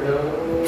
know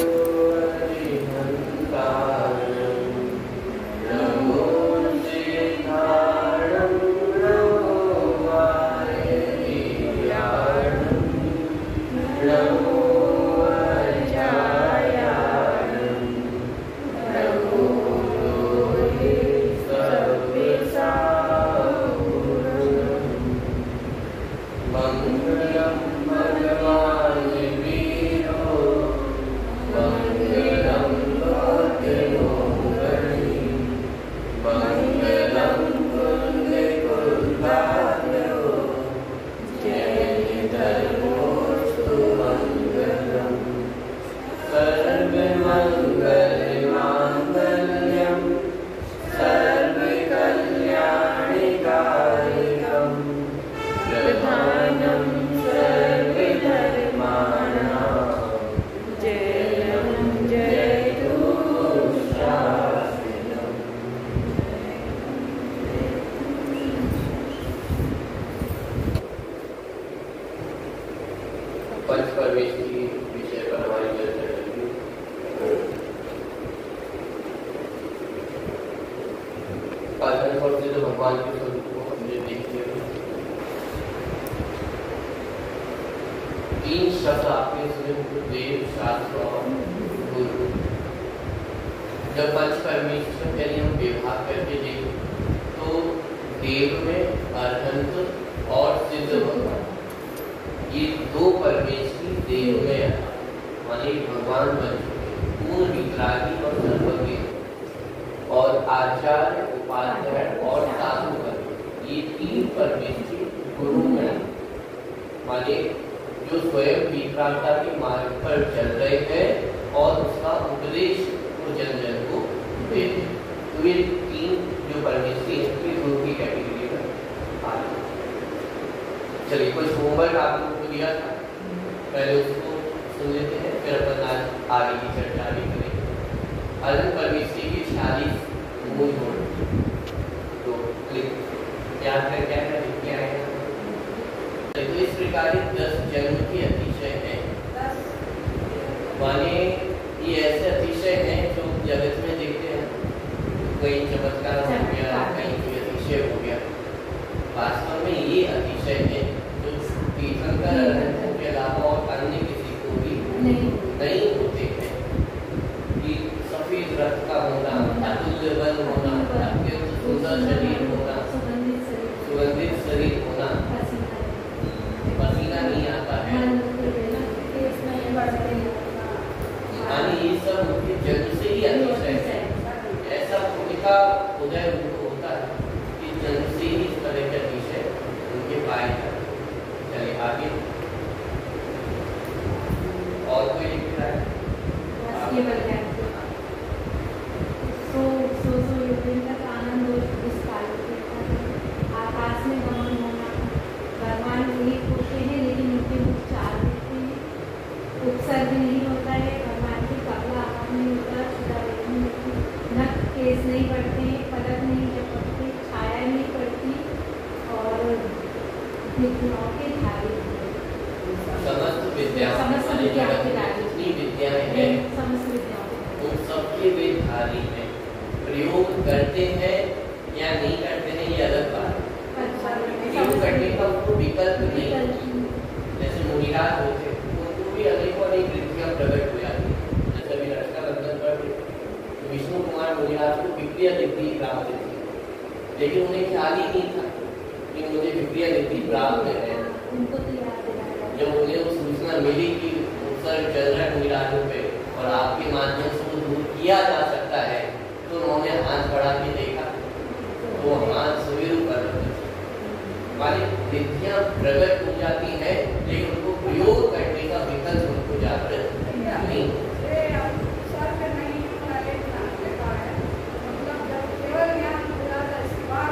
पालन करते तो भगवान के स्वरूप को हमने देखने तो तीन शब्द आपके स्वयं देव शास्त्र और गुरु। जब पंच परमेश्वर यदि हम व्यवहार करके देखें तो देव में अरहंत और सिद्ध भगवान ये दो परमेश्वर देव में माने भगवान बन चुके पूर्ण विकरागी और सर्वज्ञ। और आचार्य उपाध्याय और साधु साधुगण ये तीन परमेश्वरी गुरुगण माने जो स्वयं विक्रांता के मार्ग पर चल रहे हैं और उसका उपदेश वो जन जन को दे रहे तो ये तीन जो परमेश्वरी है ये गुरु की कैटेगरी में आते चलिए कुछ होमवर्क आप लोग को दिया था पहले उसको सुन लेते हैं फिर अपन आज आगे की चर्चा भी करेंगे अर्जुन परमेश्वरी की छियालीस मूल गुण जानकर लिख आएगा तो इस प्रकार दस जन्म की अतिशय है। माने ये ऐसे अतिशय हैं जो जगत में देखते हैं। कहीं चमत्कार हो गया कहीं कोई अतिशय हो गया। वास्तव में ये अतिशय है। विचार होते हैं। उनको तो भी अनेकों अनेक रीतियाँ प्रकट हो जाती हैं। जैसे अभी रक्षाबंधन पर विष्णु कुमार मुनिराज को विक्रिया देवी प्राप्त थी लेकिन उन्हें ख्याल ही नहीं था कि मुझे विक्रिया देवी प्राप्त है। जब उन्हें वो सूचना मिली कि उत्सर्ग चल रहा है मुनिराजों पे और आपके माध्यम से वो दूर किया जा सकता है तो उन्होंने हाथ बढ़ा के देखा। तो हाथ सुविधा प्रकट हो जाती हैं लेकिन प्रयोग करने का विकल्प उनको जाकर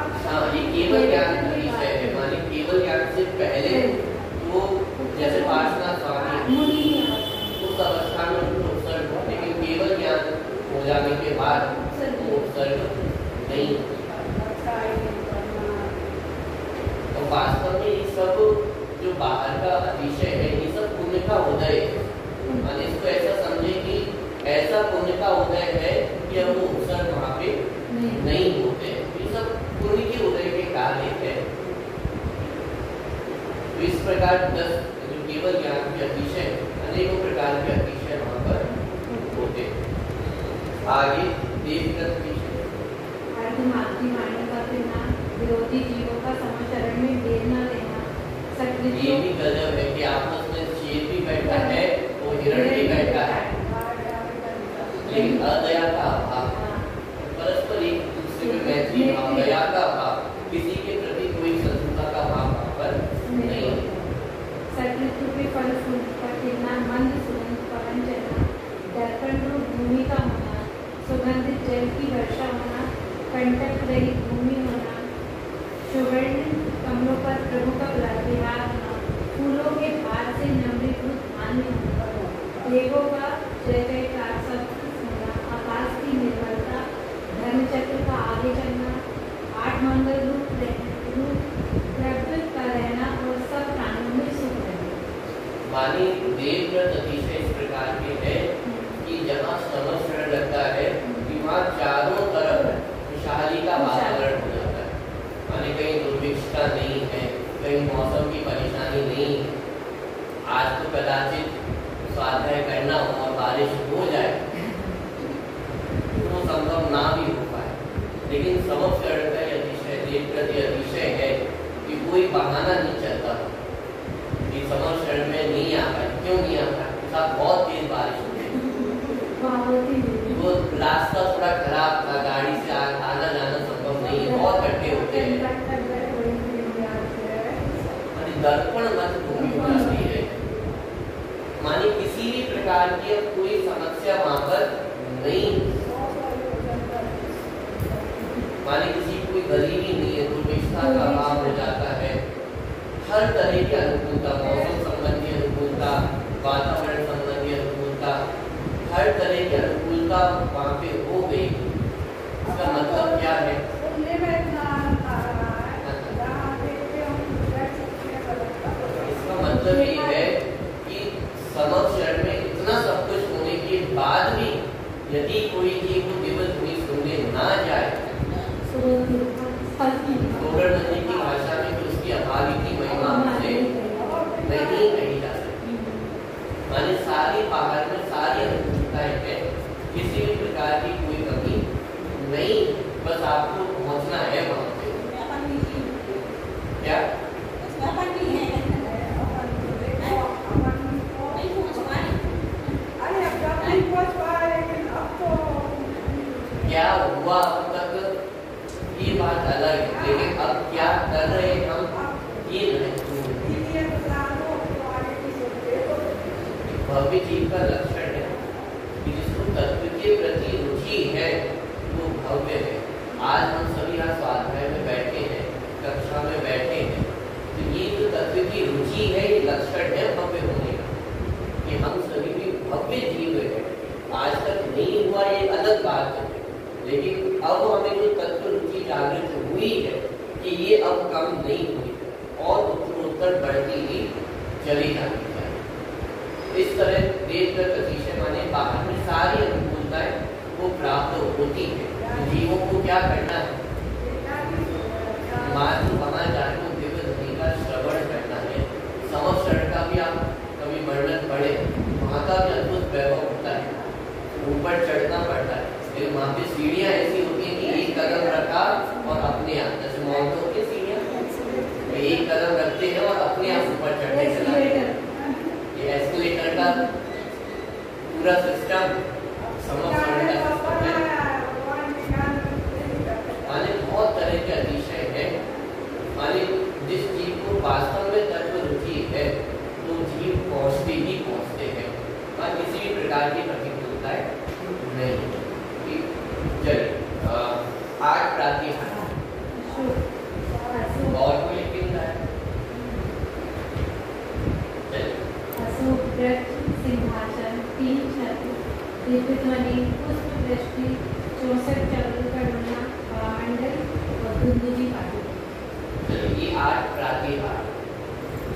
केवल ज्ञान हाँ, है माने केवल ज्ञान से पहले वो जैसे वासना स्वामी उस अवस्था में उपसर्ग लेकिन केवल ज्ञान हो जाने के बाद वो उपसर्ग नहीं। तो वास्तव में ये सब जो बाहर का अतिशय है का उदय। और इसको ऐसा समझे कि ऐसा पुण्य का उदय है कि हम उपसर्ग वहाँ पे नहीं। होते। ये सब पुण्य के उदय के कार्य है। तो इस प्रकार दस जो केवल ज्ञान के अतिशय अनेकों प्रकार के अतिशय वहाँ पर होते आगे देवदत्त विरोधी जीवों का समाचरण में देना देना ये भी गजब है कि आत्मा शेर है वो हिरण भी बैठा है। लेकिन अदया का अभाव परस्पर एक दूसरे में मैत्री भाव, दया का भाव, किसी के प्रति कोई शत्रुता का भाव पर नहीं सुगंधित जल की वर्षा होना, कंटक रहित भूमि होना, सुवर्ण कमलों पर प्रभु का होना फूलों के भार से नम्रीभूत धान्य होना देवों का जय जयकार आकाश की निर्मलता धर्म चक्र का आगे चलना आठ मंगल रूप का रहना और सब प्राणियों में सुख रहना। मानी देवव्रत अतिशय इस प्रकार के है कि जहाँ समस्रण लगता है कि वहाँ चारों तरफ़ खुशहाली का वातावरण हो जाता है। माने कहीं दुर्भिक्षता नहीं है कहीं मौसम की परेशानी नहीं है। आज तो कदाचित स्वाध्याय करना हो और बारिश हो जाए तो संभव ना भी हो पाए। लेकिन समस्रण का अतिशय देवव्रत ये अतिशय है कि कोई बहाना नहीं चलता। कि समस्रण में नहीं आ पाए। क्यों नहीं आ पाए? साहब बहुत तेज बारिश हो गई। वो रास्ता थोड़ा खराब था गाड़ी से आना जाना संभव नहीं है। बहुत गड्ढे होते हैं। दर्पण मत भूमि हो जाती है माने किसी भी प्रकार की कोई समस्या वहाँ पर नहीं। माने किसी कोई गरीबी नहीं है दुर्भिक्षता का अभाव हो जाता है। हर तरह की अनुकूलता, मौसम संबंधी अनुकूलता, वातावरण संबंधी अनुकूलता, हर तरह की अनुकूलता वहाँ पे हो गई। इसका मतलब क्या है इसका मतलब ये है कि समक्षण में इतना सब कुछ होने के बाद भी यदि कोई वो दिव्य ध्वनि सुनने ना जाए नदी की भाषा में तो उसकी अभावी की महिमा नहीं कही जा सकती। माने सारी पहाड़ में सारी अनुकूलताएँ हैं, किसी भी प्रकार की कोई कमी नहीं, बस आपको पहुँचना है वहाँ पे क्या क्या हुआ अब तक ये बात अलग है लेकिन अब क्या कर रहे हैं हम ये नहीं भव्य जीव का लक्षण है कि जिसको तत्व के प्रति रुचि है वो भव्य है आज हम सभी यहाँ स्वाध्याय में बैठे हैं कक्षा में बैठे हैं तो ये जो तत्व की रुचि है ये लक्षण है भव्य होने का कि हम सभी भी भव्य जीव है आज तक नहीं हुआ ये अलग बात है लेकिन अब हमें जो तत्व रुचि जागृत हुई है कि ये अब कम नहीं हुई है और उत्तरोत्तर बढ़ती ही चली जानी चाहिए इस तरह देव का अतिशय माने बाहर में सारी अनुकूलताएँ वो प्राप्त होती है तो जीवों को क्या करना है मार्ग वहाँ जाकर को दिव्य ध्वनि का श्रवण करना है समक्षण का भी आप कभी वर्णन पढ़े वहाँ का भी अद्भुत वैभव होता है ऊपर चढ़ना पड़ता है फिर वहाँ पे सीढ़ियाँ ऐसी होती हैं कि एक कदम रखा और अपने आप जैसे मौत होती है सीढ़ियाँ तो एक कदम रखते हैं और अपने आप ऊपर चढ़ने चला ये का पूरा सिस्टम माने बहुत तरह के अतिशय है। माने जिस जीव को वास्तव में तत्व रुचि है तो जीव पहुँचते ही पहुँचते हैं। वहाँ किसी भी प्रकार की प्रतिकूलताएँ नहीं चलिए आठ प्रातिहार और कोई लिखित है? चलिए। तीन छत्र दिव्य ध्वनि पुष्प दृष्टि चौसठ चक्र करुणा वामंडल और दुंदुजी पाटी ये आठ प्रातिहार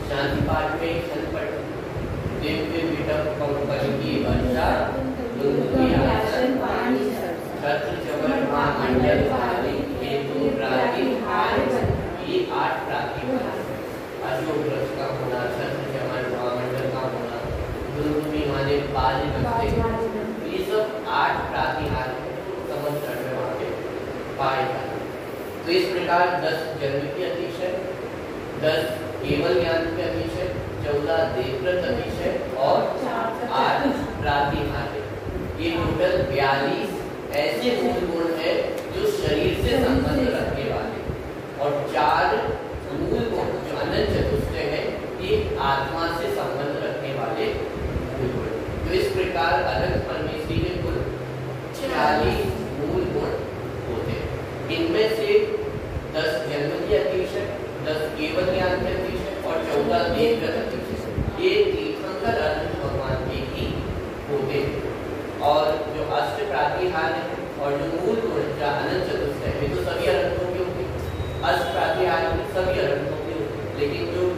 शांति पाठ में छलपट दिव्य विटप पंकज की वर्षा दुर्गी आसन पानी छत्र चवन महामंडल वाली हेतु प्रातिहार ये आठ प्रातिहार अशोक वृक्ष का होना छत्र चमन महामंडल का होना। दुर्गुमी माने तो ये सब आठ प्रातिहार जो में पे पाए जाते तो इस प्रकार दस जन्म की अतिशय दस केवल ज्ञान के अतिशय चौदह देवव्रत अतिशय और आठ प्रातिहार ये टोटल बयालीस ऐसे मूल गुण है जो शरीर से संबंध रखने वाले और चार मूल गुण जो अनंत चतुष्टय है, ये आत्मा से संबंध रखने वाले मूल गुण तो इस प्रकार में कुल चालीस मूल गुण होते हैं। इनमें से दस जन्म अतिशय दस केवल अतिशय और चौदह देव अतिशय ये तीर्थंकर अनंत भगवान के ही होते हैं। और जो अष्ट प्रातिहार है और जो मूल गुण या अनंत चतुर्थ है वे तो सभी अनंतों के होंगे अष्ट प्रातिहार सभी अनंतों के होंगे लेकिन जो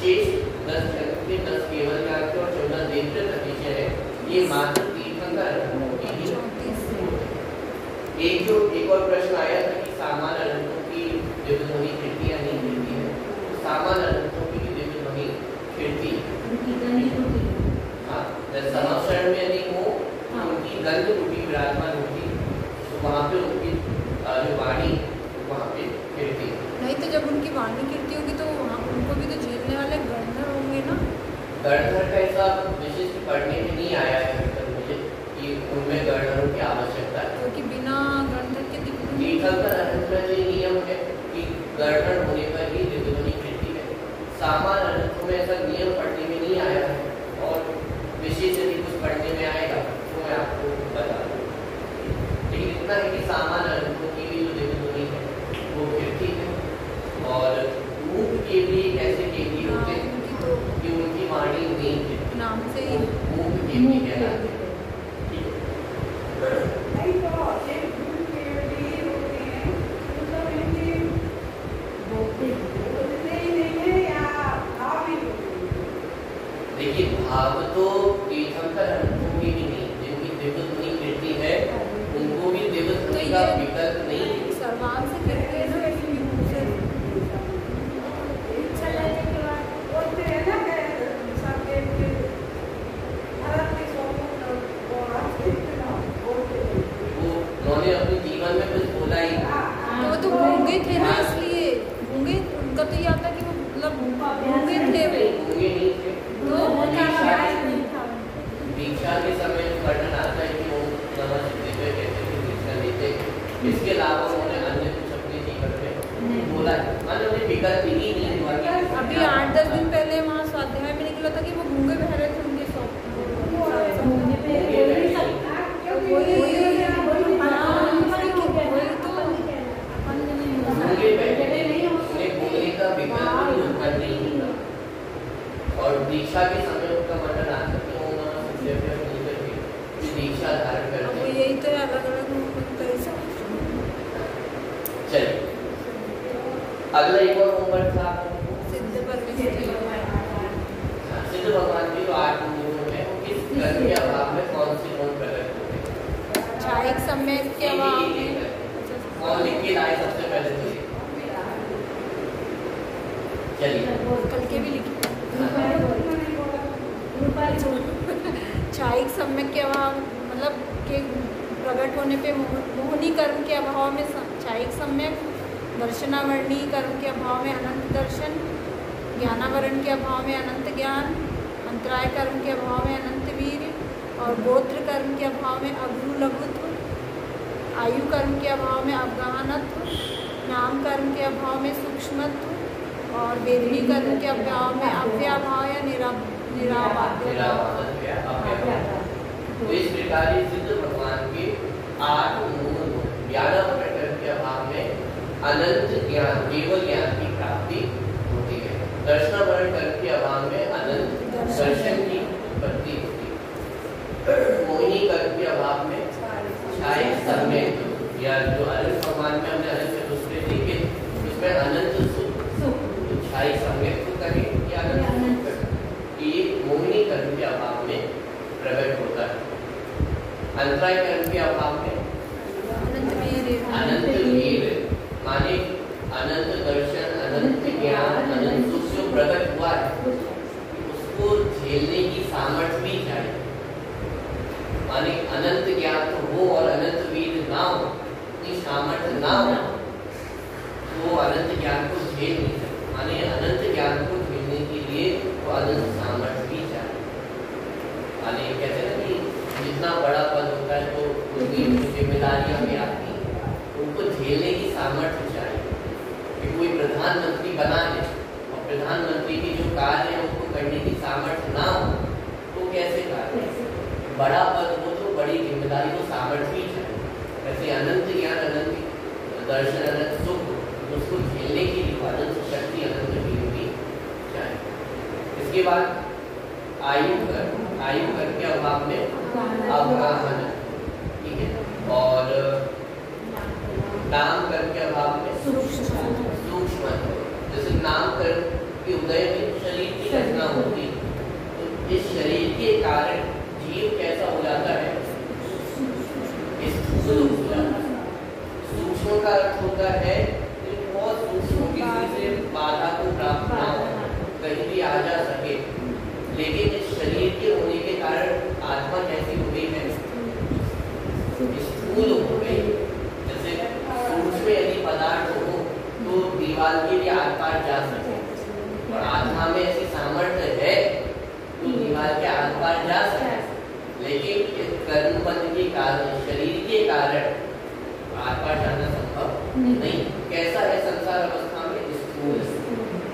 शेष दस जन्म के दस केवल और चौदह देवते नतीजे है, ये मात्र तीर्थंकर अनंतों के ही एक जो एक और प्रश्न आया था कि सामान्य अनंतों की दिव्यध्वनि खिड़की या नहीं खिड़की है? तो सामान्य अनंतों की दिव्यध्वनि खिड़की। हाँ समक्षरण में यदि हो उनकी गंध रूपी विराजमान होती तो वहाँ पे उनकी जो वाणी वहाँ पे गिरती नहीं तो जब उनकी वाणी गिरती होगी तो वहाँ उनको भी तो झेलने वाले गणधर होंगे ना। गणधर का ऐसा विशिष्ट पढ़ने में नहीं आया है मुझे कि उनमें गणधरों की आवश्यकता गणधर के में नियम है। कि गणधर होने पर ही। दिव्यध्वनि गिरती है सामान्य अनंत में ऐसा नियम पढ़ने में नहीं आया है और विशेष यदि कुछ पढ़ने में आएगा मैं आपको बता दूँ लेकिन इतना है कि सामान्य अनुभव की भी जो देवध्वनि है वो गिरती है और मूक के भी ऐसे केंद्रीय होते हैं तो कि उनकी वाणी नहीं ही मूक के भी कहलाते भाव तो तीर्थंकर अनुभव की भी नहीं जिनकी दिव्यध्वनि गिरती है उनको भी दिव्यध्वनि का विकल्प नहीं सर्वांग से कहते हैं ना वैसे भी से वो उन्होंने अपने जीवन में कुछ बोला ही तो वो तो गूँगे थे ना इसलिए गूँगे उनका तो ये आता कि वो मतलब गूँगे थे वो गूँगे नहीं थे तो दीक्षा के समय वर्णन आता है कि वो नमः शिवाय कहते थे दीक्षा लेते इसके अलावा उन्होंने अन्य कुछ अपने जीवन में बोला है माने उन्हें विकल्प ही नहीं हुआ कि अभी आठ दस दिन पहले वहाँ स्वाध्याय में निकला था कि वो गूँगे बह रहे थे उनके और दीक्षा के समय उनका है? दीक्षा धारण अब करते यही तो अलग अलग चलिए। अगला एक और होमवर्क था आप लोगों को। सिद्ध परमेश्वरी हाँ, सिद्ध भगवान की जो आठ गुण है वो किस कर्म के अभाव में कौन से गुण प्रकट होते हैं के अभाव एक- एक- में एक- कौन लिख के लाए सबसे पहले तो चलिए। कल के भी लिखे। छायिक सम्यक के अभाव मतलब के प्रकट होने पे मोहनी कर्म के अभाव में छायिक सम्यक दर्शनावरणी कर्म के अभाव में अनंत दर्शन ज्ञानावरण के अभाव में अनंत ज्ञान अंतराय कर्म के अभाव में अनंत वीर और गोत्र कर्म के अभाव में अभ्रु लघुत्व आयु कर्म के अभाव में अवगाहनत्व नाम कर्म के अभाव में सूक्ष्मत्व और वेदनी कर्म के अभाव में अव्याभाव या निरा निरावाद्य निरावादन गया, अव्यय। तो इस प्रकार सिद्ध भगवान के आठ मूल गुण ज्ञानावरण के अभाव में अनंत ज्ञान केवल ज्ञान की प्राप्ति होती है। दर्शनावरण कर्म के अभाव में अनंत दर्शन की उत्पत्ति होती है। मोहिनी कर्म के अभाव में या जो भगवान में हमने अनंत चतुष्टय देखे उसमें अनंत सुख। तो को कहें या अनंत सुख ये मोहिनी कर्म के अभाव में प्रकट होता है। अंतराय कर्म के अभाव में अनंत वीर माने अनंत दर्शन अनंत ज्ञान अनंत सुख जो प्रकट हुआ है उसको झेलने की सामर्थ्य भी चाहिए। माने अनंत ज्ञान तो हो और अनंत वेद ना हो, इतनी सामर्थ्य ना हो तो अनंत ज्ञान को झेल नहीं सकते माने अनंत ज्ञान को झेलने के लिए वो अनंत सामर्थ्य भी चाहिए। माने कहते हैं कि जितना बड़ा पद होता है तो उतनी जिम्मेदारियाँ भी आती हैं। उनको झेलने की सामर्थ्य चाहिए। कि कोई प्रधानमंत्री बना है और प्रधानमंत्री की जो कार्य है उसको करने की सामर्थ्य ना हो तो कैसे कार्य? बड़ा पद हो तो बड़ी ज़िम्मेदारी को सामर्थ्य भी चाहिए ऐसे अनंत ज्ञान अनंत दर्शन अनंत सुख उसको झेलने के लिए अनंत शक्ति अनंत भी चाहिए इसके बाद आयु कर आयु कर के अभाव में अवगाहन। ठीक है? और नाम कर के अभाव में सूक्ष्म। जैसे नाम कर के उदय में शरीर की रचना होती है। तो इस शरीर के कारण कैसा हो जाता है? सूक्ष्म का अर्थ होता है बहुत सूक्ष्म किसी से बाधा को प्राप्त ना हो, कहीं भी आ जा सके। लेकिन इस शरीर के होने के कारण आत्मा कैसी हो? गई है स्थूल हो गई। जैसे सूक्ष्म यदि पदार्थ हो तो दीवार के लिए आर पार जा सके। और आत्मा में ऐसी सामर्थ्य है तो दीवार के आर पार जा सके। लेकिन इस कर्म बंध के कारण शरीर के कारण पार जाना संभव नहीं। कैसा है संसार अवस्था में? स्थूल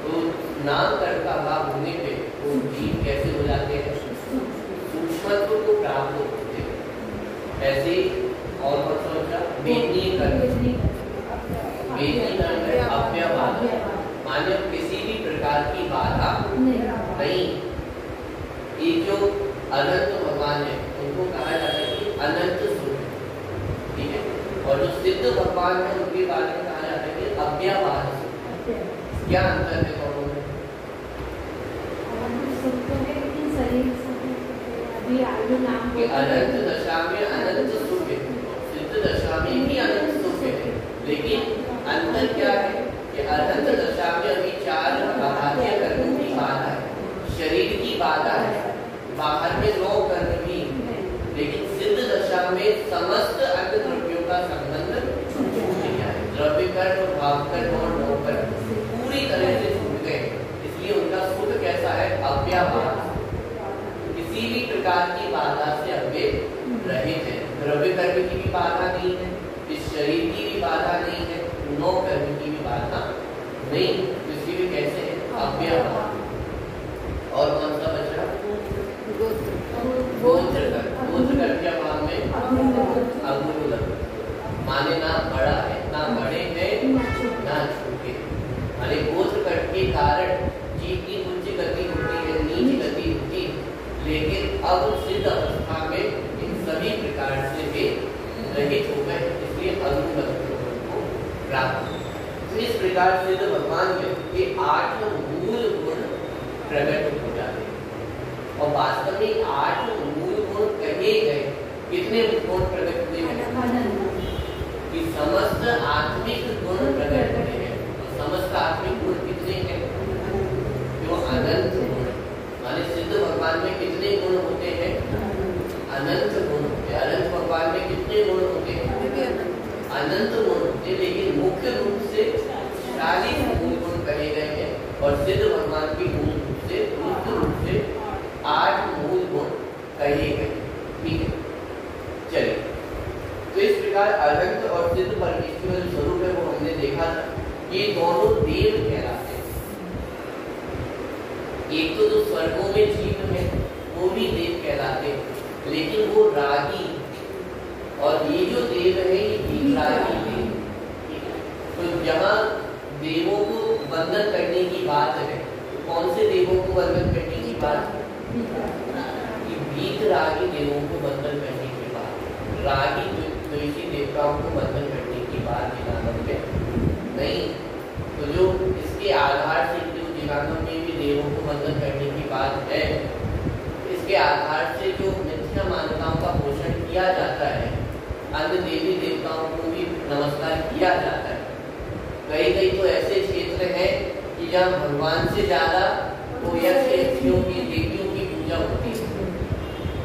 तो नाम कर्म का अभाव होने पे वो जीव कैसे हो जाते हैं? सूक्ष्मत्व को प्राप्त होते हैं। ऐसे और कौन सा बचा वेदनीय कर्म वेदनीय कर्म है अव्यबाधा माने किसी भी प्रकार की बाधा नहीं। ये जो अनंत भगवान है उनको कहा जाता है कि अनंत सुख ठीक है? और जो सिद्ध भगवान है उनके बारे में कहा जाता है कि सुख क्या अंतर है दोनों में? अनंत दशा में अनंत सुख है। सिद्ध दशा में भी अनंत सुख है। लेकिन अंतर क्या है? कि अनंत दशा में अभी चार कर्मों की बाधा है। शरीर की बाधा है। बाहर में नौ कर्म लेकिन सिद्ध दशा में समस्त अन्य द्रव्यों का संबंध द्रव्य कर्म भाव कर्म और नौ कर्म पूरी तरह से छूट गए। इसलिए उनका सुख कैसा है? अव्याभाव किसी भी प्रकार की बाधा से अव्य रहित है। द्रव्य कर्म की भी बाधा नहीं है, इस शरीर की भी बाधा नहीं है, नौ कर्म की भी बाधा नहीं। इसकी भी कैसे है? अव्यभाव और कौन माने ना बड़ा है ना बड़े हैं ना छोटे गोत्र कट के कारण जीव की उच्च गति होती है नीच गति होती है लेकिन अब सिद्ध अवस्था में इन सभी प्रकार से वे रहित हो गए इसलिए को प्राप्त इस प्रकार भगवान में ये आठ मूल गुण प्रकट हो जाते हैं और वास्तव में आठ मूल गुण कहे गए कितने गुण प्रकट हुए हैं? कि समस्त आत्मिक गुण प्रकट हुए हैं। तो समस्त आत्मिक गुण कितने हैं? जो अनंत गुण। माने सिद्ध भगवान में कितने गुण होते हैं? अनंत गुण होते हैं। अनंत भगवान में कितने गुण होते हैं? अनंत गुण होते लेकिन मुख्य रूप से चालीस गुण कहे गए हैं। और सिद्ध भगवान की मूल रूप से मुख्य रूप से आठ मूल गुण कहे गए ठीक है चलिए तो इस प्रकार अनंत और सिद्ध परमेश्वर जो स्वरूप है वो हमने देखा था। ये दोनों देव कहलाते हैं। एक तो जो स्वर्गों में जीव है वो भी देव कहलाते हैं। लेकिन वो रागी और ये जो देव है ये विरागी देव तो जहाँ देवों को बंधन करने की बात है। तो कौन से देवों को बंधन करने की बात है? कि बीत रागी देवों को बंधन करने की बात रागी तुलसी देवताओं को बंधन करने की बात दिगानों में नहीं तो जो इसके आधार से जो दिगानों में भी देवों को बंधन करने की बात है, इसके आधार से जो मिथ्या मान्यताओं का पोषण किया जाता है, अन्य देवी देवताओं को भी नमस्कार किया जाता है। कई कई तो ऐसे क्षेत्र हैं कि जहाँ भगवान से ज़्यादा तो यह क्षेत्रों की देवियों की पूजा होती है।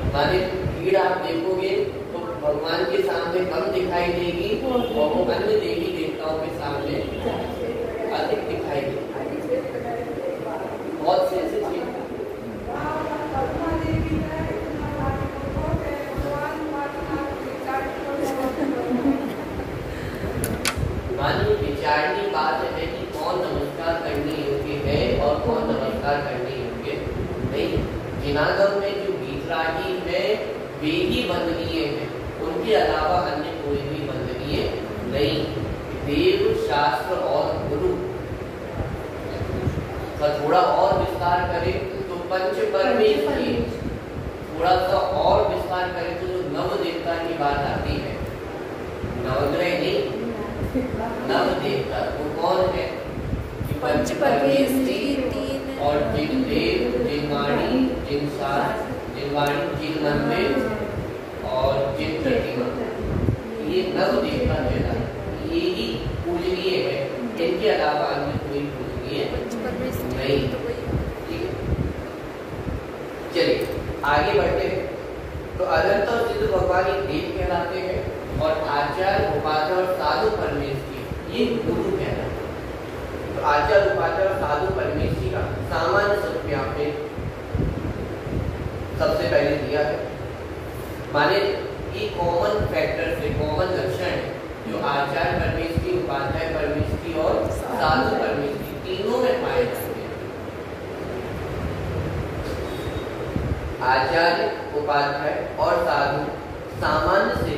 हमारे भीड़ आप देखोगे भगवान के सामने कम दिखाई देगी और वो अन्य देवी देवताओं के सामने अधिक दिखाई देगी। बहुत से ऐसे चीज़ विचारनी बात है कि कौन नमस्कार करने योग्य है और कौन नमस्कार करने योग्य नहीं। जिनागम में जो है, वे ही है उनके अलावा अन्य कोई भी वंदनीय नहीं। देव शास्त्र और गुरु। का थोड़ा और विस्तार करें तो पंच परमेश की थोड़ा सा और विस्तार करें तो जो नव देवता की बात आती है। नवग्रह नहीं नव देवता वो कौन है? कि पंच परमेश तीन तीन और जिन देव, जिन वाणी, जिन सार, जिन वाणी, जिन मंदिर और ये नव देवता कहलाते ये ही पूजनीय है। इनके अलावा अन्य कोई पूजनीय नहीं। है। चलिए, आगे बढ़ते हैं। तो अनंत और सिद्ध भगवान एक देव कहलाते हैं और आचार्य, उपाध्याय और साधु परमेश्वरी ये गुरु कहलाते हैं। तो आचार्य, उपाध्याय और साधु परमेश्वरी का सामान्य शब्द यहाँ सबसे पहले दिया है। माने ये कॉमन फैक्टर से कॉमन लक्षण जो आचार्य परमेश्वरी, उपाध्याय परमेश्वरी और साधु परमेश्वरी तीनों में पाए जाते हैं। आचार्य, उपाध्याय और साधु सामान्य से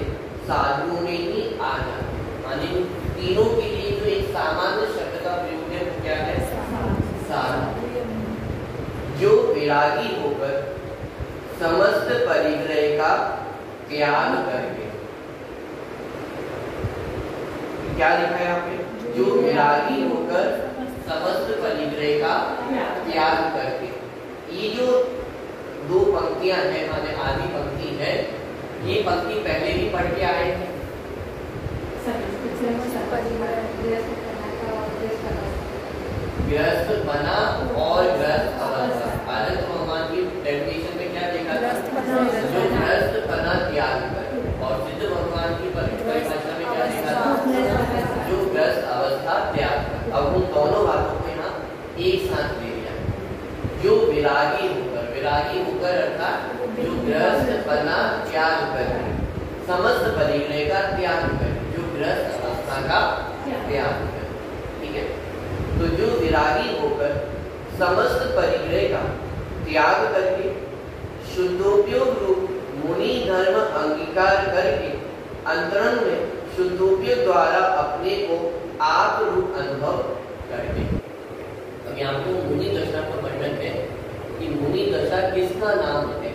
साधुओं में ही आ जाते माने तीनों के लिए जो एक सामान्य शब्द का प्रयोग है, वो क्या है? साधु। जो विरागी होकर समस्त परिग्रह का त्याग करके। क्या लिखा है यहाँ पे? जो विरागी होकर समस्त परिग्रह का त्याग। करके। ये जो दो पंक्तियाँ हैं माने आधी पंक्ति है ये पंक्ति पहले भी पढ़ के आए थे गृहस्थ बना और गृहस्थ अवस्था आनंद भगवान की डेफिनेशन में क्या देखा था गृहस्थ बना, जो गृहस्थ बना त्याग कर और सिद्ध भगवान की परिभाषा में क्या देखा था जो ग्रस्त अवस्था त्याग कर अब उन दोनों बातों को यहाँ एक साथ ले लिया जो विरागी होकर विरागी होकर अर्थात जो ग्रस्त बना त्याग कर समस्त परिग्रह का त्याग कर जो ग्रस्त अवस्था का त्याग। कर ठीक है? तो जो विरागी होकर समस्त परिग्रह का त्याग करके शुद्धोपयोग रूप मुनि धर्म अंगीकार करके अंतरण में शुद्धोपयोग द्वारा अपने को आप रूप अनुभव करके अब यहाँ पे मुनि दशा का वर्णन है कि मुनि दशा किसका नाम है?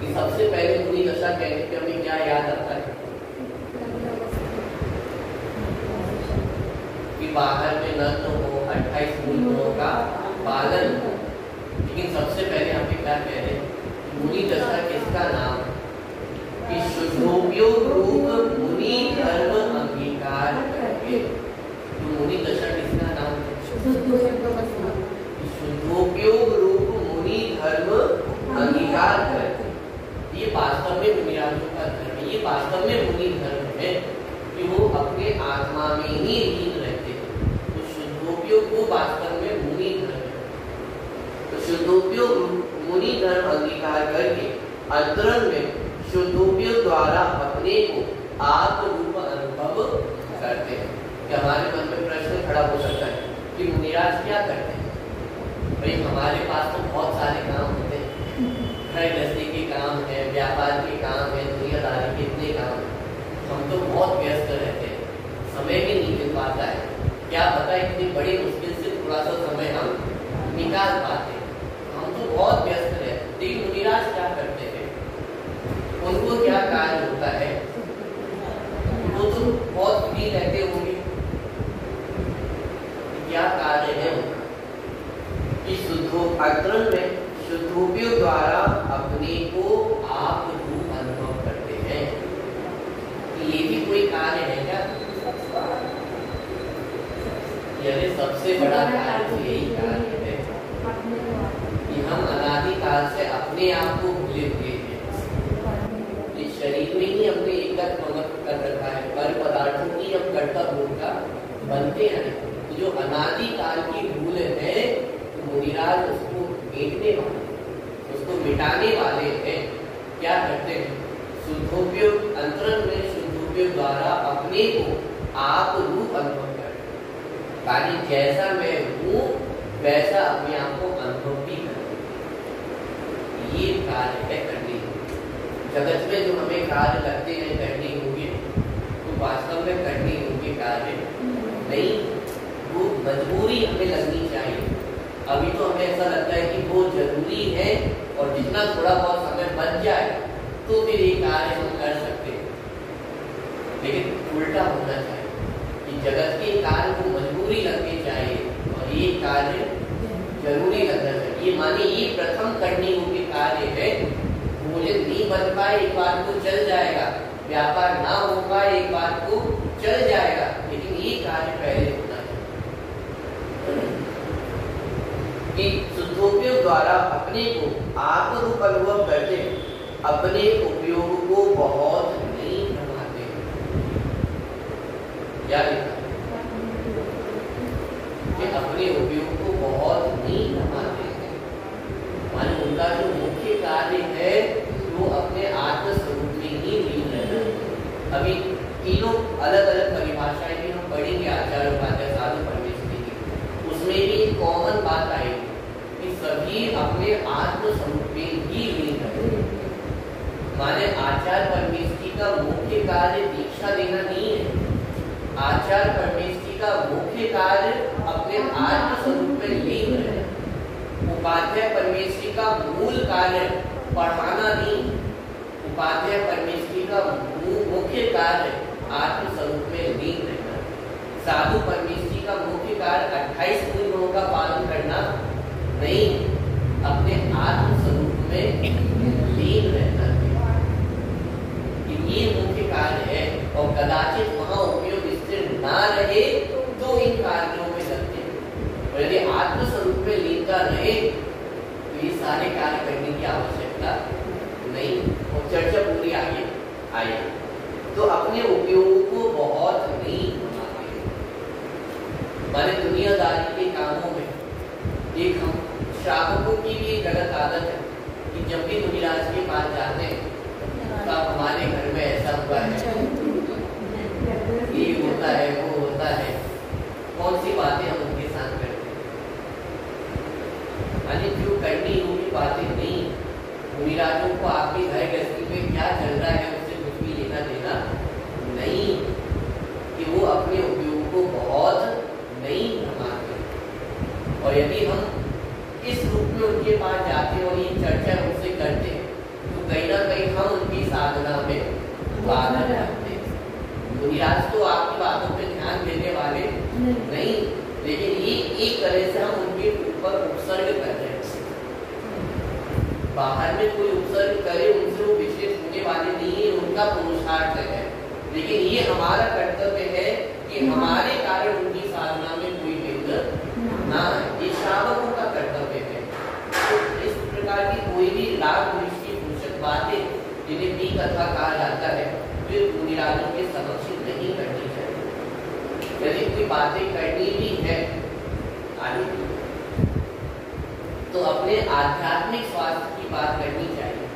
कि सबसे पहले मुनि दशा कहने पे हमें क्या याद आता है? कि बाहर में नंद हो, अट्ठाईस मुनियों का पालन लेकिन सबसे पहले पे क्या कह रहे हैं? मुनि दशा किसका नाम है? कि शुद्धोपयोग रूप मुनि धर्म अंगीकार करके तो मुनि दशा किसका शुद्धोपयोग रूप मुनि धर्म अंगीकार करके ये वास्तव में का धर्म ये वास्तव में मुनि धर्म है कि वो अपने आत्मा में ही लीन रहते हैं। तो शुद्धोपयोग वो वास्तव में मुनि धर्म है। तो शुद्धोपयोग मुनि धर्म अंगीकार करके अंतरंग में शुद्धोपयोग द्वारा अपने को आत्म रूप अनुभव करते हैं। कि हमारे मन में प्रश्न खड़ा हो सकता है? कि मुनिराज क्या करते हैं? भाई, हमारे पास तो बहुत सारे काम होते हैं। घर गृहस्थी के काम है, व्यापार के काम है, दुनियादारी के इतने काम है। हम तो बहुत व्यस्त रहते हैं। समय भी नहीं मिल पाता है। क्या पता इतनी बड़ी मुश्किल से थोड़ा सा समय हम निकाल पाते हम तो बहुत व्यस्त रहते लेकिन मुनिराज क्या करते हैं? उनको क्या कार्य होता है? वो तो बहुत फ्री रहते होंगे। क्या कार्य है? कि शुद्धो अग्रम में शुद्धोपयोग द्वारा अपने को आप रूप अनुभव करते हैं। ये भी कोई कार्य है क्या? यानी सबसे बड़ा कार्य तो यही कार्य है। कि हम अनादिकाल से अपने आप को भूले हुए हैं। इस शरीर में ही हमने एकत्र कर रखा है। पर पदार्थों की हम कर्ता भूमिका बनते हैं। जो अनादिकाल की भूल है तो मुनिराज उसको मिटने वाले उसको मिटाने वाले हैं। क्या करते हैं? शुद्धोपयोग अंतरंग में शुद्धोपयोग द्वारा अपने को आप रूप अनुभव करते हैं। ताकि जैसा मैं हूँ, वैसा अपने आप को अनुभव भी करते हैं। ये कार्य है करने जगत में जो हमें कार्य लगते हैं, करने होंगे तो वास्तव में करने होंगे कार्य नहीं। वो मजबूरी हमें लगनी चाहिए। अभी तो हमें ऐसा लगता है कि वो ज़रूरी है और जितना थोड़ा बहुत समय बच जाए तो फिर ये कार्य हम कर सकते हैं। लेकिन उल्टा होना चाहिए कि जगत के कार्य को मजबूरी लगनी चाहिए और ये कार्य ज़रूरी लगना चाहिए। ये माने ये प्रथम करनी होगी कार्य है भोजन नहीं बन पाए, एक बार को चल जाएगा। व्यापार ना हो पाए, एक बार को चल जाएगा। लेकिन ये कार्य पहले होना चाहिए कि शुद्धोपयोग द्वारा अपने को आत्मरूप अनुभव करते अपने उपयोग को बहुत नहीं बढ़ाते कि अपने उपयोग को बहुत नहीं बढ़ाते हैं। माने उनका जो मुख्य कार्य है, वो अपने आत्मस्वरूप में ही लीन रहना अभी तीनों अलग अलग परिभाषाएँ भी हम पढ़ेंगे, आचार्य उपाध्याय साधु परमेश्वरी की उसमें भी कॉमन बात सभी अपने आत्म स्वरूप में ही लीन रहते हैं माने आचार्य परमेश्वरी का मुख्य कार्य दीक्षा देना नहीं है। आचार्य परमेश्वरी का मुख्य कार्य अपने आत्म स्वरूप में लीन रहना उपाध्याय परमेश्वरी का मूल कार्य पढ़ाना नहीं। उपाध्याय परमेश्वरी का मुख्य कार्य आत्म स्वरूप में लीन रहना। साधु परमेश्वरी का मुख्य कार्य अट्ठाईस गुणों का पालन करना नहीं। अपने आत्म स्वरूप में लीन रहना है। ये मुख्य कार्य है, और कदाचित वहाँ उपयोग स्थिर ना रहे तो इन कार्यों में लगते हैं। यदि आत्म स्वरूप में लीनता रहे तो ये सारे कार्य करने की आवश्यकता नहीं और चर्चा पूरी आगे आए तो अपने उपयोग को बहुत नहीं बनाते। माने दुनियादारी के कामों में एक हम श्रावकों की भी गलत आदत है कि जब भी मुनिराज के पास जाते हैं तो हमारे घर में ऐसा हुआ है ये होता है वो होता है। कौन सी बातें हम उनके साथ करते हैं? अरे जो करनी होगी बातें नहीं। मुनिराजों को आपके घर गृहस्थी में क्या चल रहा है उससे कुछ भी लेना देना नहीं। कि वो अपने उपयोग को बहुत नहीं मानते और यदि हम इस उनके पास जाते हैं और ये चर्चा उनसे करते तो कहीं ना कहीं हम उनकी साधना में बाधा डालते हैं। तो आपकी बातों पे ध्यान देने वाले नहीं। लेकिन ये एक तरह से हम उनके ऊपर उपसर्ग कर रहे हैं। बाहर में कोई उपसर्ग करे उनसे वो विशेष होने वाले नहीं है उनका पुरुषार्थ है। लेकिन ये हमारा कर्तव्य है कि हमारे कारण उनकी साधना में कोई विघ्न ना ये श्रावकों का कर्तव्य है तो इस प्रकार की कोई भी लाभ दृष्टि पुरुषक बातें कथा कहा जाता है फिर मुनिराजों के समक्ष नहीं करनी चाहिए यदि कोई बातें करनी भी है, आगे तो अपने आध्यात्मिक स्वास्थ्य की बात करनी चाहिए।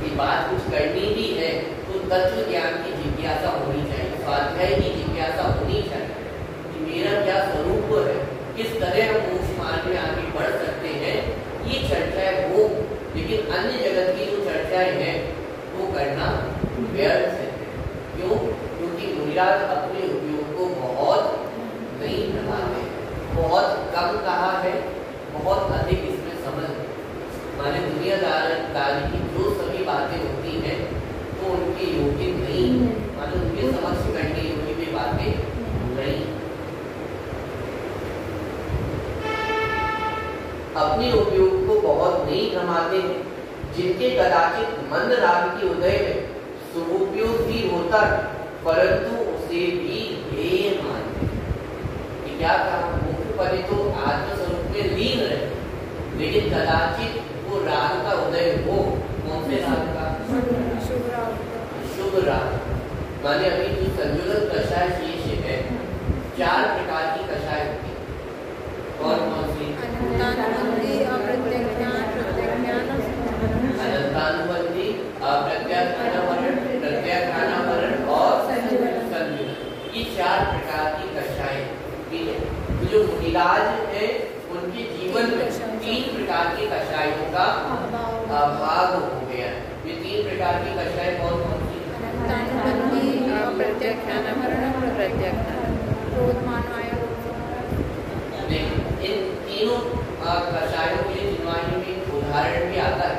कि बात कुछ करनी भी है तो तत्व ज्ञान की जिज्ञासा होनी चाहिए, स्वाध्याय की जिज्ञासा होनी चाहिए कि मेरा क्या स्वरूप है, किस तरह हम मोक्ष मार्ग में आगे बढ़ सकते हैं, ये चर्चाएँ हो, लेकिन अन्य जगत की जो चर्चाएँ हैं वो करना व्यर्थ है। क्यों? क्योंकि मुनिराज अपने उपयोग को बहुत नहीं बनाते बहुत कम कहा है, बहुत अधिक इसमें समझ। माने दुनियादारी की जो सभी बातें होती हैं वो उनके योग्य नहीं, माने उनके समक्ष करने योग्य भी बातें नहीं। अपने उपयोग को बहुत नहीं कमाते हैं। जिनके कदाचित मंद राग के उदय में सुपयोग भी होता है परंतु उसे भी ध्येय मानते। क्या कहा मुख्य परि तो आत्म स्वरूप में लीन रहे। लेकिन कदाचित वो राग का उदय हो कौन से राग का? शुभ राग। माने अभी जो संयोजन कषाय शेष है चार प्रकार की कषाय होती है कौन कौन सी अनंतानुबंधी अप्रत्यज्ञान प्रत्यज्ञान और संधारण। अनंतानुबंधी अप्रत्याख्यानावरण प्रत्याख्यानावरण और संयोजन। संयोजन ये चार प्रकार की कक्षाएँ ठीक है तो जो इलाज है उनके जीवन में तीन प्रकार की कक्षाओं का अभाव हो गया ये तीन प्रकार की कक्षाएँ कौन कौन सी इन तीनों कषायों के लिए जिनवाणी में उदाहरण भी आता है।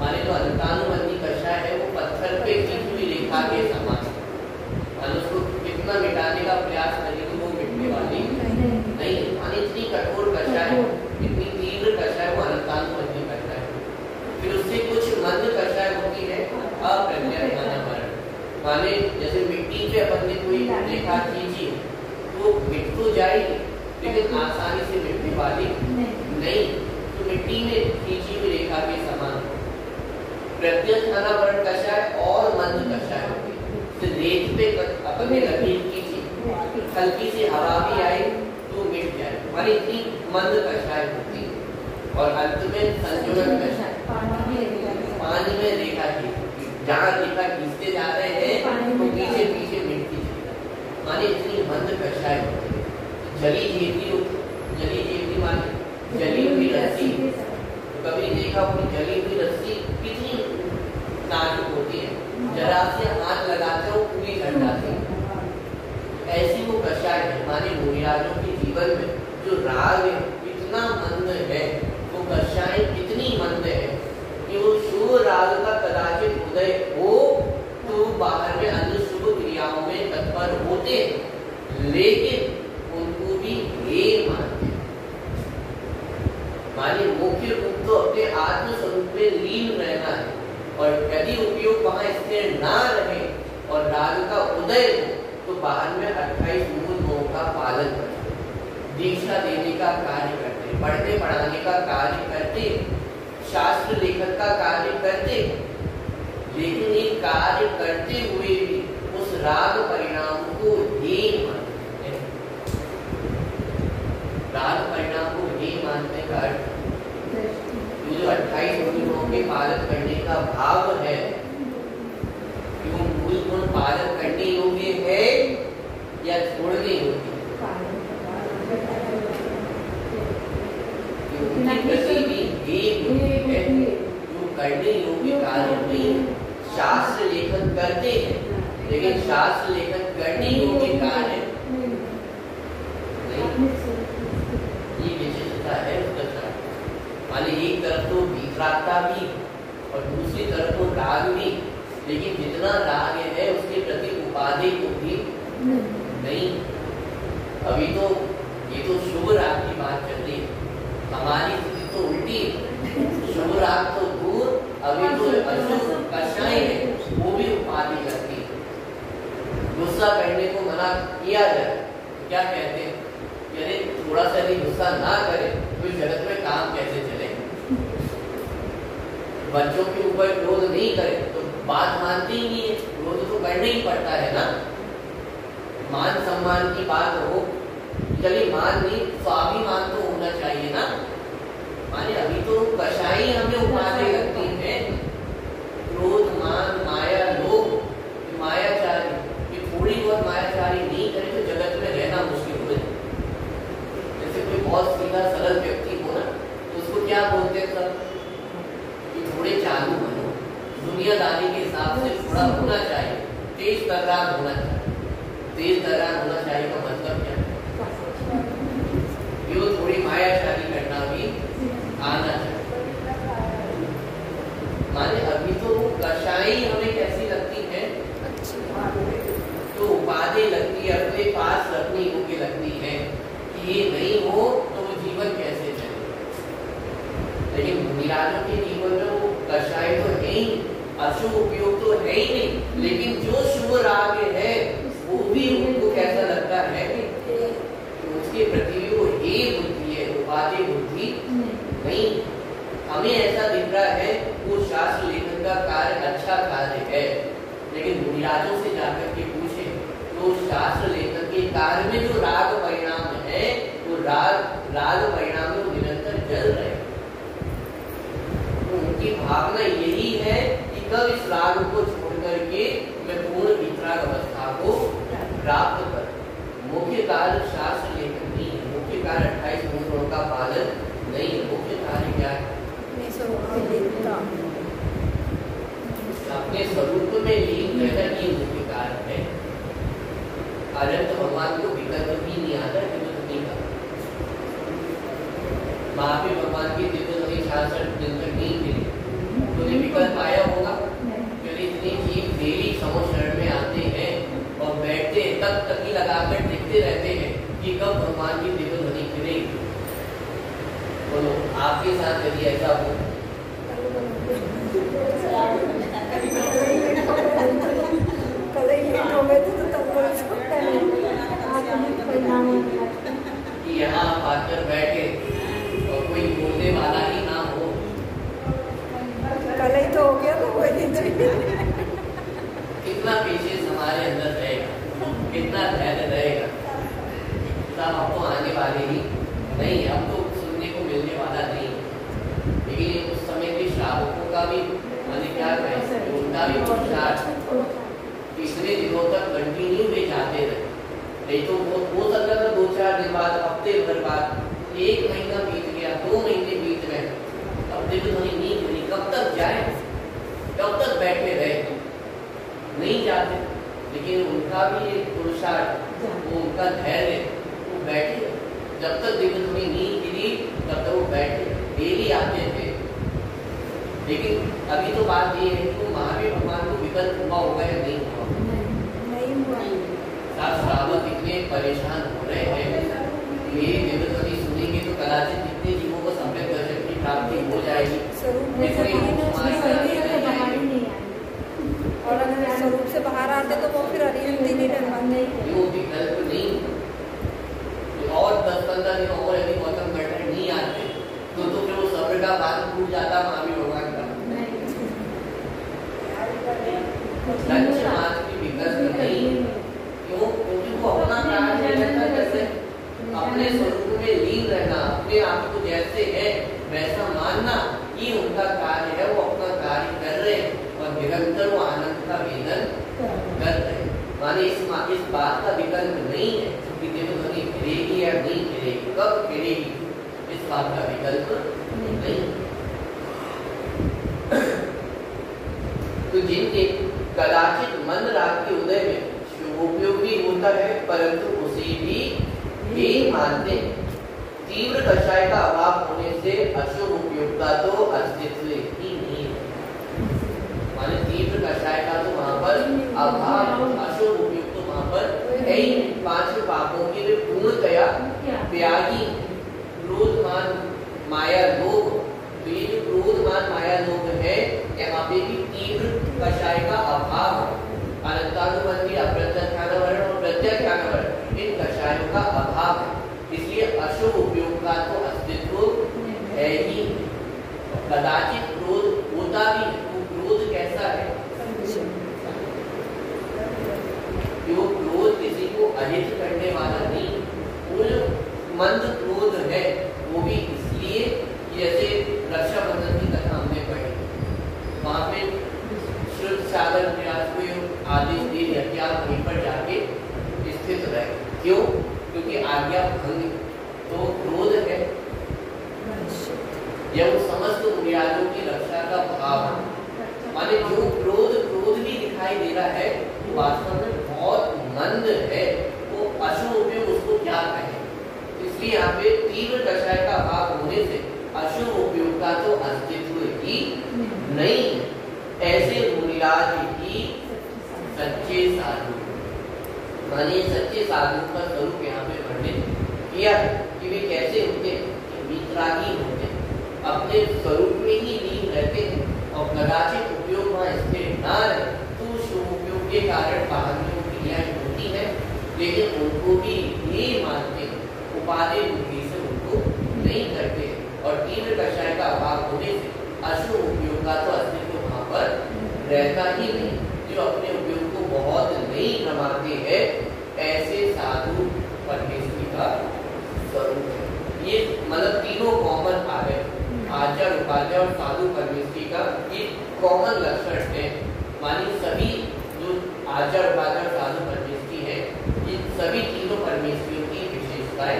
माने जो अंतानुबंधी कषाय है वो पत्थर पे खींची हुई रेखा के समान है। माने उसको कितना मिटाने का प्रयास करें तो वो मिटने वाली नहीं है। माने इतनी कठोर कषाय इतनी तीव्र कषाय वो अंतानुबंधी कषाय है। फिर उससे कुछ मंद कषाय होती है। अप्रत्याख्यानावरण माने जैसे मिट्टी पे अपन ने कोई रेखा खींची तो मिट तो जाएगी लेकिन आसानी से मिटने वाली नहीं। तो मिट्टी में खींची हुई रेखा के समान। प्रत्यक्ष अनावरण कषाय और मंद कषाय होती है तो रेत पे क- अपन ने लकीर खींची हल्की सी हवा भी आई तो मिट जाए। हमारी इतनी मंद कषाय होती है। और अंत में संयोजन कषाय पानी में रेखा खींचती जहाँ रेखा खींचते जा रहे हैं पानी तो पीछे पीछे मिटती जाए माने इतनी मंद कषाय होती है। जली जीती जली जीती माने जली हुई रस्सी। कभी देखा अपनी जली हुई रस्सी कितनी नाजुक होती है। जरा से हाथ लगाते हो पूरी झड़ जाती है। ऐसी वो कषाय है माने मुनिराजों के जीवन में जो राग है इतना मंद है वो कषाय इतनी मंद कि राग का कदाचित उदय हो तो बाहर में अन्य शुभ क्रियाओं में तत्पर होते लेकिन उनको भी हे मानते। माने मुख्य रूप तो अपने आत्म में लीन रहना है और यदि उपयोग वहाँ स्थिर ना रहे और राग का उदय हो तो बाहर में अट्ठाईस मूल का पालन करते दीक्षा देने का कार्य करते पढ़ने पढ़ाने का कार्य करते शास्त्र लेखक का कार्य करते हैं लेकिन ये कार्य करते हुए भी उस राग परिणाम को हीन मानते हैं राग परिणाम को हे मानने का अर्थ ये जो अट्ठाईस गुणों के पालन करने का भाव है कि वो मूल गुण पालन करने योग्य है या छोड़ने योग्य है कि उनके प्रति भी हे गुण है जो करने योग्य कार्य नहीं शास्त्र लेखन करते हैं शास्त्र लेखन करने योग्य कार्य ये विशेषता है माने एक तरफ़ तो विक्रांता भी और दूसरी तरफ़ तो राग भी। लेकिन जितना राग है उसके प्रति उपाधि को भी नहीं। अभी तो ये तो शुभ राग की बात चल रही है। हमारी स्थिति तो उल्टी है। शुभ राग तो दूर अभी तो अशुभ कषाय है वो भी उपाधि करती है गुस्सा करने को मना किया जाए, क्या कहते हैं? अरे थोड़ा सा यदि गुस्सा ना करे तो इस जगत में काम कैसे चले? बच्चों के ऊपर क्रोध नहीं करे तो बात मानती ही नहीं है। क्रोध तो करना ही पड़ता है ना? मान सम्मान की बात हो, चलिए मान नहीं स्वाभिमान तो होना चाहिए ना माने अभी तो कषाई हमें उपाधि लगती है क्रोध मान माया लोभ ये मायाचारी ये थोड़ी बहुत मायाचारी नहीं करे तो जगत में रहना मुश्किल हो जाए जैसे कोई बहुत सीधा सरल व्यक्ति हो ना तो उसको क्या बोलते हैं सब कि थोड़े चालू बनो दुनियादारी के हिसाब से थोड़ा होना चाहिए तर्रार होना चाहिए। तेज तर्रार होना चाहिए का मतलब क्या? है थोड़ी मायाचारी करना भी आना चाहिए। माने अभी तो कषाई हमें कैसी लगती है? तो उपाधि लगती है, अपने पास रखनी योग्य लगती है कि ये नहीं हो तो जीवन कैसे चले? लेकिन मुनिराजों के जीवन में वो कषाय तो है ही अशुभ उपयोग तो है ही नहीं, लेकिन जो शुभ राग है, वो भी उनको कैसा लगता है कि उसके प्रति वो हे बुद्धि है उपाधि बुद्धि नहीं। हमें ऐसा दिख रहा है, वो शास्त्र लेखन का कार्य अच्छा कार्य है, लेकिन बुनियादों से जाकर के पूछे तो शास्त्र लेखन के कार्य में जो राग परिणाम है, वो राग राग परिणाम निरंतर जल रहे। तो उनकी भावना इस राग को छोड़ करके मैं पूर्ण वितराग अवस्था को प्राप्त कर। मुख्य कार्य शास्त्र लेखन नहीं है। मुख्य कार्य अट्ठाईस गुणों का पालन नहीं है। मुख्य कार्य क्या है? अपने स्वरूप में लीन रहना ये मुख्य कार्य है। अनंत भगवान को विकल्प भी नहीं आता कि तो नहीं का महावीर भगवान की दिव्य छियासठ दिन तक नहीं मिली तो विकल्प आया होगा क्योंकि इतनी जीव समो शरण में आते हैं और बैठते हैं तक ही लगाकर देखते रहते हैं कि कब भगवान की दिव्य ध्वनि गिरेगी। बोलो आपके साथ यदि ऐसा हो। कि यहाँ आकर बैठे और कोई बोलने वाला ही ना हो। कल ही तो हो गया तो नहीं कितना पेशेंस हमारे अंदर रहेगा? कितना धैर्य रहेगा? सब तो आने वाले ही। नहीं, अब तो सुनने को मिलने वाला नहीं। है लेकिन उस समय के श्रावकों का भी मैंने क्या उनका भी पुरुषार्थ इतने दिनों तक कंटिन्यू वे जाते रहे। नहीं तो वो हो सकता था दो चार दिन बाद, हफ़्ते भर बाद, एक महीना बीत गया, दो महीने बीत गए अब दिल थोड़ी नींद हुई। कब तक जाए? कब तक बैठे रहे? नहीं जाते लेकिन उनका भी एक पुरुषार्थ वो उनका धैर्य वो बैठे। जब तक दिल थोड़ी नींद गिरी तब तक वो बैठे डेली आते थे। लेकिन अभी तो बात ये है कि वो महावीर भगवान को विकल्प हुआ होगा या नहीं हुआ? साथ श्रावक इतने परेशान हो रहे हैं। ये देवदत्ती सुनेंगे तो कदाचित कितने जीवों को सम्यक दर्शन की प्राप्ति हो जाएगी। में और अगर स्वरूप से बाहर आते तो वो फिर अरिहंती नहीं डर पाते। नहीं। और दस पंद्रह दिन और यदि गौतम नहीं आते तो तो फिर वो सब्र का बात टूट जाता महावीर भगवान का। लक्ष्य नहीं। क्यों? क्योंकि वो अपना निरंतर हैं अपने स्वरूप में लीन रहना अपने आप को जैसे है वैसा मानना ये उनका कार्य है वो अपना कार्य कर रहे हैं और निरंतर वो आनंद का वेदन कर रहे माने इस इस बात का विकल्प नहीं है। कि देवध्वनि गिरेगी या नहीं गिरेगी कब गिरेगी इस बात का विकल्प नहीं। तो जिनके कदाचित मन राग के उदय में शुभोपयोगी होता है परंतु उसे भी ये मानते हैं। तीव्र कषाय का अभाव होने से अशुभ उपयोगिता तो अस्तित्व ही नहीं है माने तीव्र कषाय का तो वहाँ पर अभाव तो वहाँ पर नहीं पाँच पापों के पूर्णतया त्यागी क्रोधमान माया लोभ तो ये जो माया लोभ है। यहाँ पे भी तीव्र कषाय का अभाव अनंतानुबंधी और इन कषायों का अभाव है इसलिए अशुभ उपयोग का तो अस्तित्व है ही कदाचित क्रोध होता भी क्रोध कैसा है जो क्रोध किसी को अहित करने वाला नहीं जो मंद क्रोध है, वो भी इसलिए जैसे रक्षाबंधन की कथा हमने पढ़ी। वहाँ पे श्रुत सागर व्यास को आदेश दे दिया वहीं पर जाके स्थित रहे। क्यों? क्योंकि आज्ञा भंग तो क्रोध है। यह समस्त बुनियादों की रक्षा का भाव माने जो क्रोध क्रोध भी दिखाई दे रहा है वास्तव में बहुत मंद है, वो अशुभ उपयोग उसको क्या कहे? इसलिए यहाँ पे तीव्र दशाएँ का भाव होने से अशुभ उपयोग का तो अस्तित्व ही नहीं है। ऐसे मुनिराज ही सच्चे साधु मानिए, सच्चे साधु का स्वरूप यहाँ पे वर्णित किया कि वे कैसे होते वितरागी होते अपने स्वरूप में ही लीन रहते हैं और कदाचित उपयोग वहाँ स्थिर न रहे तो शुभ उपयोग के कारण बाहर में लेकिन उनको भी ये मानते, उपाधि बुद्धि से उनको नहीं करते। और तीव्र कषाय का अभाव होने से अशुभ उपयोग का तो अस्तित्व वहाँ पर रहता ही नहीं। जो अपने उपयोग को बहुत नहीं कमाते हैं, ऐसे साधु परमेश्वरी का स्वरूप है। ये मतलब तीनों कॉमन आ गए। आचार उपाध्याय और साधु परमेश्वरी का ये कॉमन लक्षण है। मानी सभी जो आचार उपाध्याय और साधु परमेश्वरी सभी तीनों परमेश्वरियों की विशेषताएँ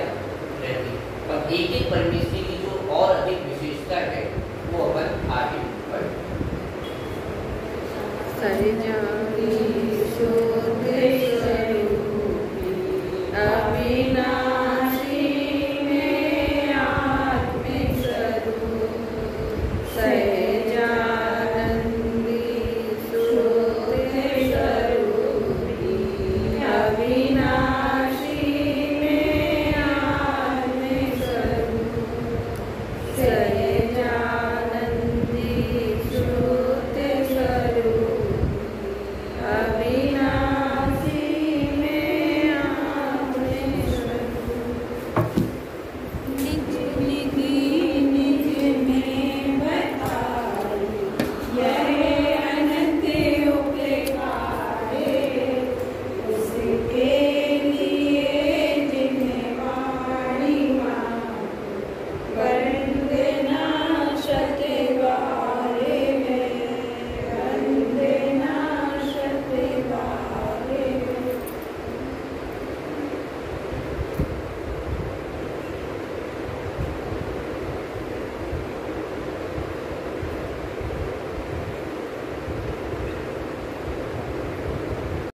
रहती है। अब एक एक परमेश्वरी की जो और अधिक विशेषता है, वो अपन आगे सरिजा